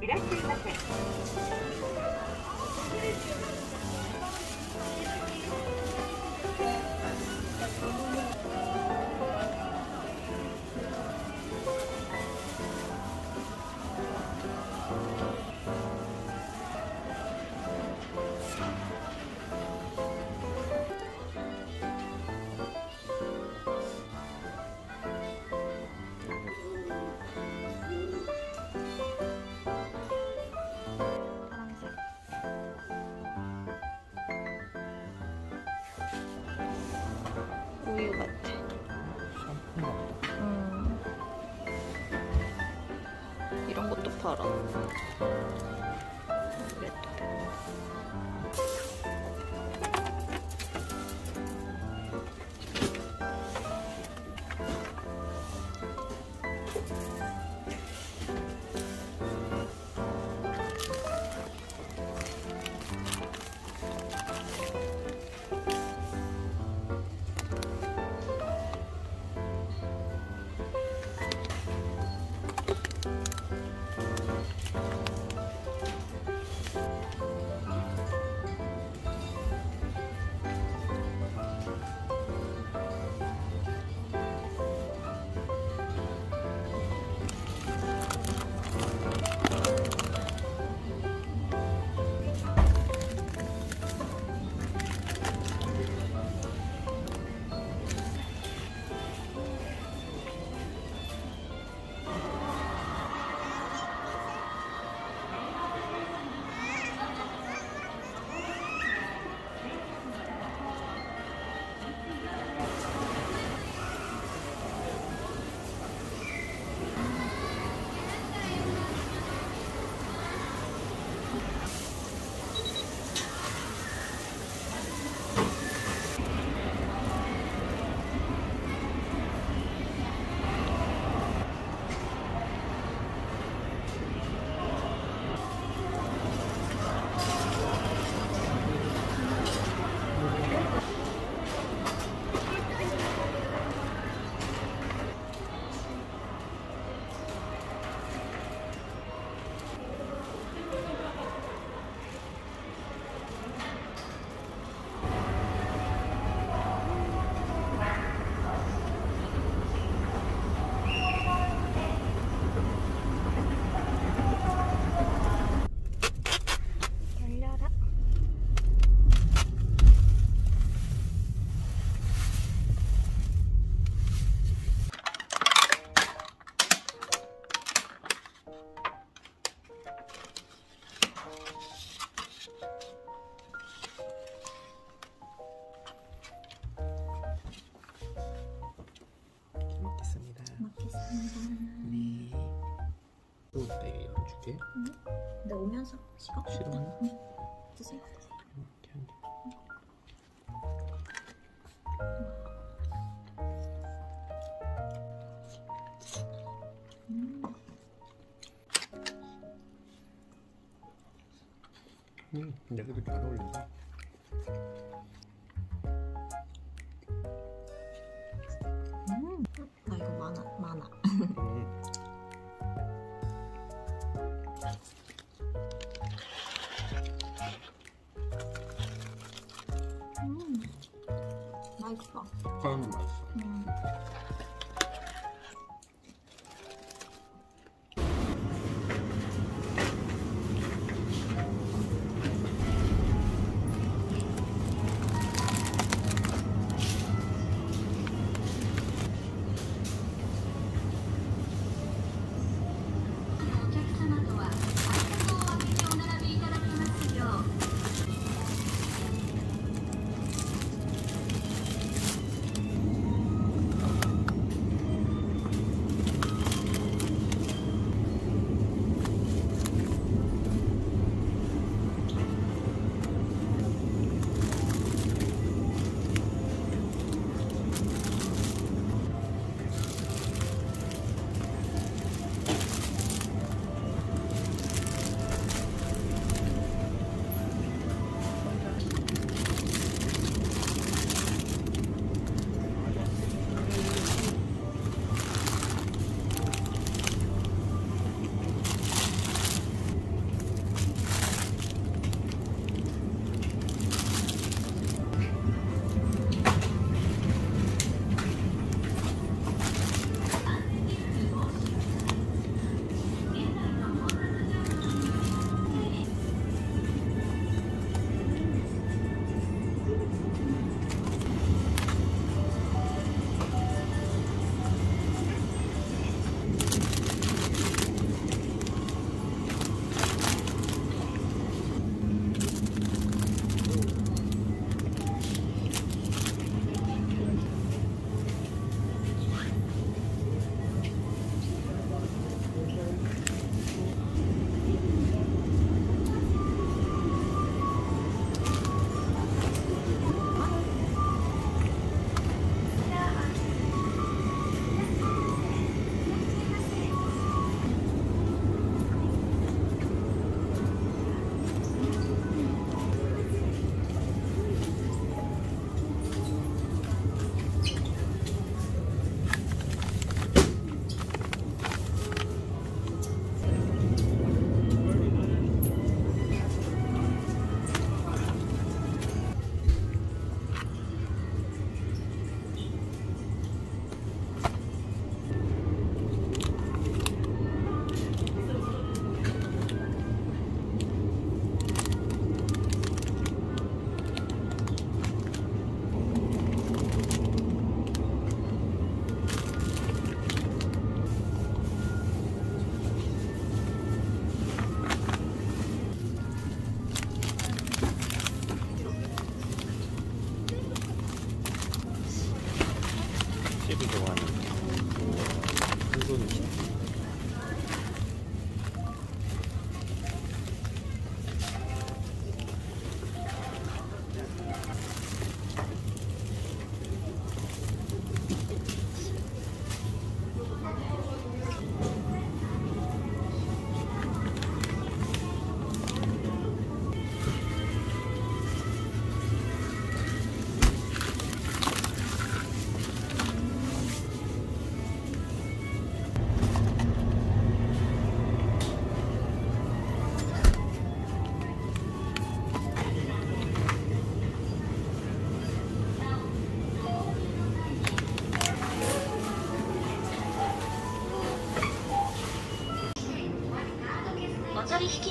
いらっしゃいませ。 우유 같아. 음. 이런 것도 팔아. 또 내게 열어줄게. 근데 오면서 식어? 싫어? 응. 드세요. 드세요. 이렇게 한 개. 음. 음, 내가도 잘 어울린다. 음. 나 이거 많아 많아.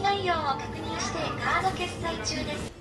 内容を確認してカード決済中です。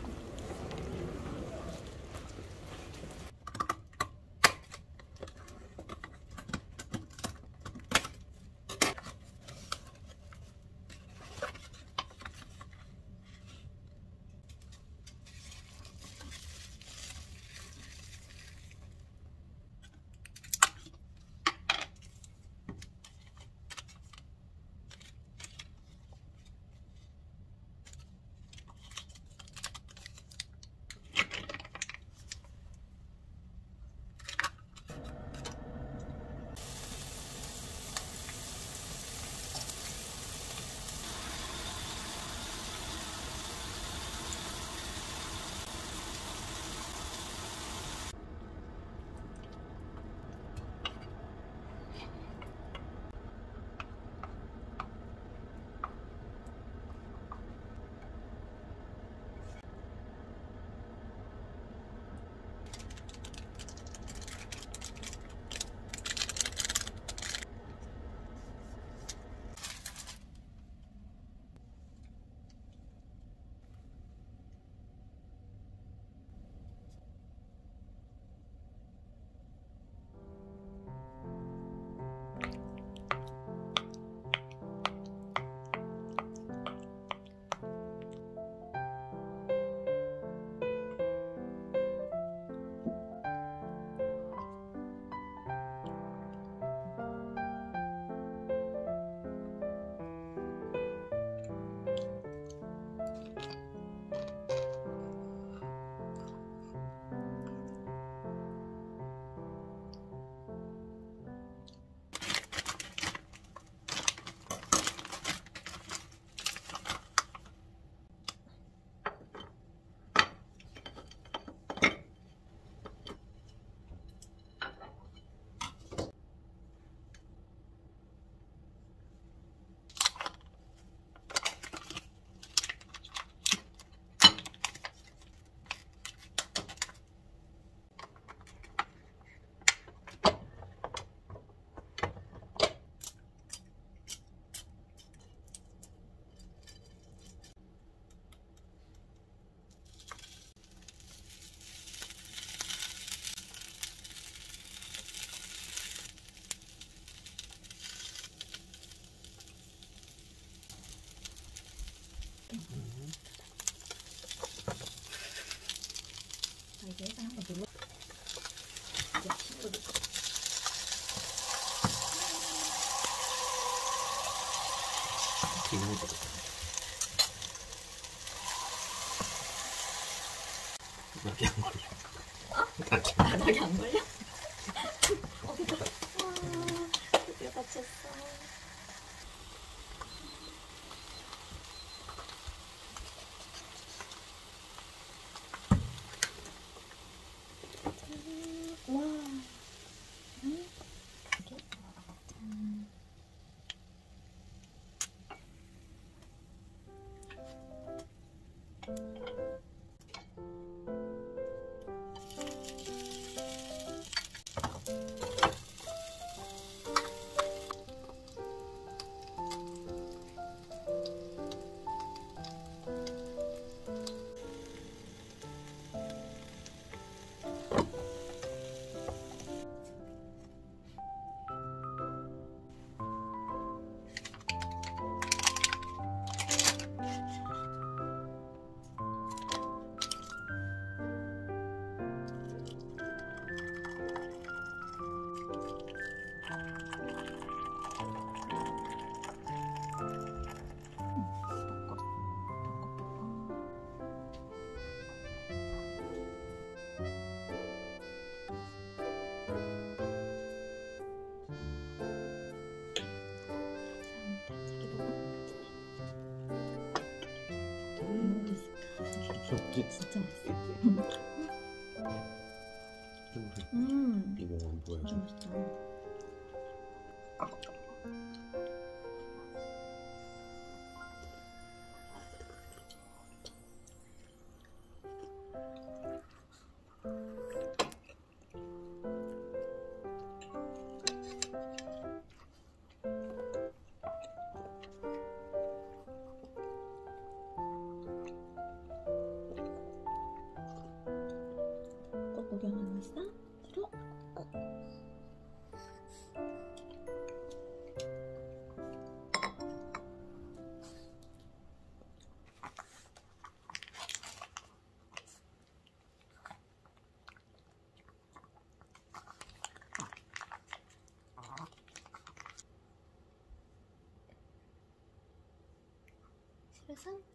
친구들 기능이 더 여기 안 걸려. 다 바닥에 안 걸려? 좋지. 진짜 맛있어. 좀 음, 이거 뭐야? 진짜 맛있다. This one?